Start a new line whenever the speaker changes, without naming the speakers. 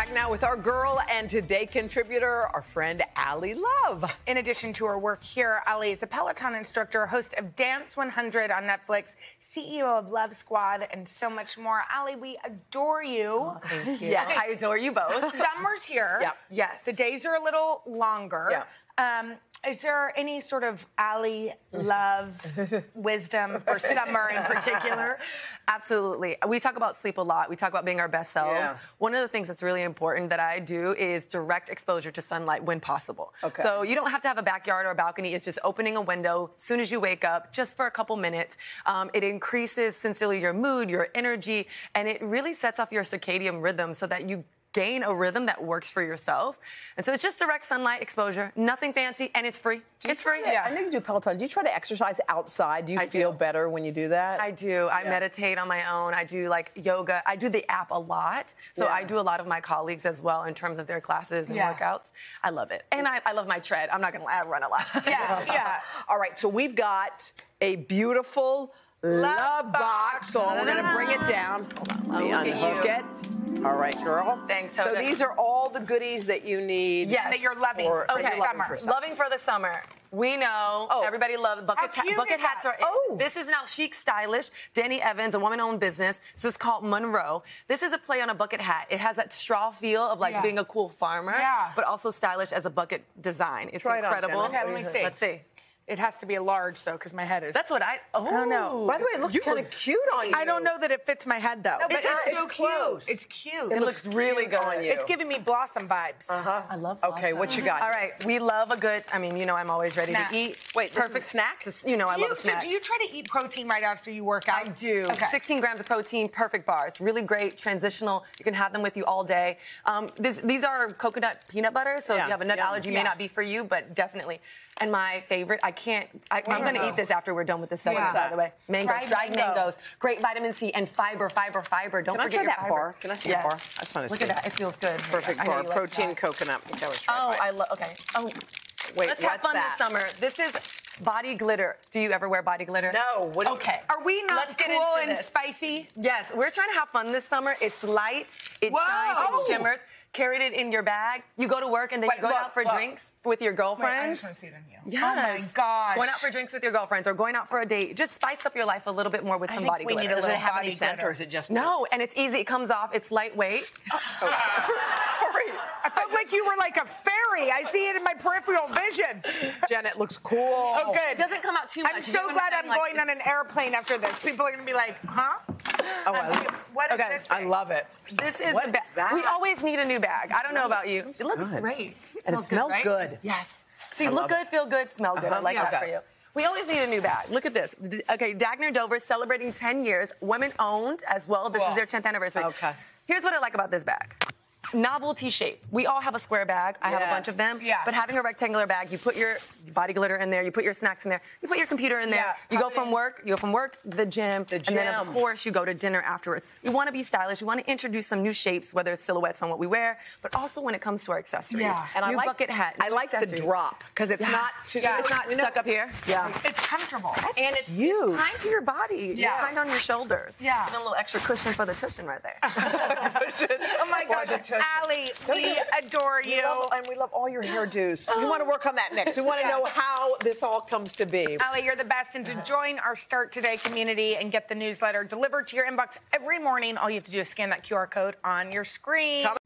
Back now with our girl and today contributor, our friend Ally Love.
In addition to her work here, Ally is a Peloton instructor, host of Dance 100 on Netflix, CEO of Love Squad, and so much more. Ally, we adore you.
Oh, thank you.
Yeah.
I adore you both.
Summer's here.
Yep.
Yes.
The days are a little longer.
Yeah.
Um, is there any sort of Ally love wisdom for summer in particular?
Absolutely. We talk about sleep a lot. We talk about being our best selves.
Yeah.
One of the things that's really important that I do is direct exposure to sunlight when possible.
Okay.
So you don't have to have a backyard or a balcony. It's just opening a window as soon as you wake up, just for a couple minutes. Um, it increases sincerely your mood, your energy, and it really sets off your circadian rhythm so that you gain a rhythm that works for yourself. And so it's just direct sunlight exposure, nothing fancy, and it's free. It's free.
Yeah. I know you do Peloton. Do you try to exercise outside? Do you
I
feel
do.
better when you do that?
I do. I
Yeah.
meditate on my own. I do like yoga. I do the app a lot. So
Yeah.
I do a lot of my colleagues as well in terms of their classes and
Yeah.
workouts. I love it. And I, I love my tread. I'm not going to lie, I run a lot.
Yeah, yeah.
All right, so we've got a beautiful love, box. So we're going to bring it down. Hold on, let me
Oh,
unhook it. All right, girl.
Thanks,
So
Hoda.
these are all the goodies that you need.
Yes.
That you're loving
For-
for
that
the
you're loving
summer.
for summer.
Loving for the summer. We know
Oh.
everybody loves bucket,
How cute
bucket hats are in.
Oh.
This is now chic stylish. Danny Evans, a woman-owned business. This is called Monroe. This is a play on a bucket hat. It has that straw feel of like
Yeah.
being a cool farmer,
Yeah.
but also stylish as a bucket design. It's
Try it on,
incredible.
Okay, let me see.
Let's see.
It has to be a large though, because my head is.
That's what I. Oh,
don't know.
By the way, it looks kind of cute on you.
I don't know that it fits my head though.
but
It's
it's
so
close.
It's cute.
It looks really good
on you.
It's giving me blossom vibes.
Uh-huh.
I love
Okay, what you got?
All right, we love a good. I mean, you know, I'm always ready
Snack.
to eat.
Wait, this
perfect
a snack?
This- You know, I
you,
love a
so do you try to eat protein right after you work out?
I do.
Okay.
16 grams of protein, perfect bars. Really great, transitional. You can have them with you all day. Um, this, these are coconut peanut butter, so
Yeah,
if you have a nut
yum.
allergy,
Yeah.
may not be for you, but definitely. And my favorite, I can't. I, I'm going to eat this after we're done with the segment.
Yeah.
By the way, mangoes,
Fried
dried
mango.
mangoes, great vitamin C and fiber, fiber, fiber. Don't
Can I
forget
try
your
that
fiber.
bar? Can I see the
yes.
bar? I just wanna
Look
see.
at that. It feels good.
Perfect bar.
like
Protein
that.
coconut. Okay, let's try
Oh. I love. Okay. Oh,
Wait,
let's have fun
that?
this summer. This is body glitter. Do you ever wear body glitter?
No. What do you-
Okay.
Are we not
Let's get
cool and
this.
spicy?
Yes, we're trying to have fun this summer. It's light, it
Whoa!
shines,
Oh.
it shimmers. Carried it in your bag. You go to work and then
Wait,
you go
look,
out for
look.
drinks with your girlfriends.
see it on you.
Oh yes.
Oh my gosh.
Going out for drinks with your girlfriends or going out for a date. Just spice up your life a little bit more with
I
some
think
body
we
glitter.
need a
Does
little
it have
body
any scent
glitter.
or is it just
no, and it's easy. It comes off. It's lightweight.
oh, Sorry.
I felt like you were like a fairy. I see it in my peripheral vision.
Jen, it looks cool.
Oh, good.
It doesn't come out too much.
I'm so glad? I'm
Like,
going on an airplane after this. People are gonna be like, huh?
Oh, I,
What is
Okay.
this?
I love it.
This is
What
the bag.
is that?
We always need a new bag. I don't know about you. It looks
good.
great.
And it smells
right?
good.
Yes. See,
I
look
love
good, feel good, smell good. I
Uh-huh.
like
Yeah.
that for you. We always need a new bag. Look at this. Okay, Dagne Dover is celebrating 10 years, women owned as well. This
Cool.
is their 10th anniversary.
Okay.
Here's what I like about this bag. Novelty shape. We all have a square bag. I have a bunch of them.
Yeah.
But having a rectangular bag, you put your body glitter in there, you put your snacks in there, you put your computer in there.
Yeah.
You go from
in.
work, you go from work, the gym,
The gym,
and then of course you go to dinner afterwards. You want to be stylish. You want to introduce some new shapes, whether it's silhouettes on what we wear, but also when it comes to our accessories.
Yeah.
And I like,
bucket hat.
I like the drop because it's
Yeah.
not too.
Yeah.
It's not
you know-
stuck up here.
Yeah.
It's comfortable.
And it's,
you.
it's kind to your body.
Yeah.
It's kind on your shoulders.
Yeah.
And a little extra cushion for the cushion right there.
Oh my gosh,
tush.
Ally, we adore
We
you.
love, and we love all your hairdos. We want to work on that next. We want to know how this all comes to be.
Ally, you're the best. And to join our Start Today community and get the newsletter delivered to your inbox every morning, all you have to do is scan that QR code on your screen.
Come-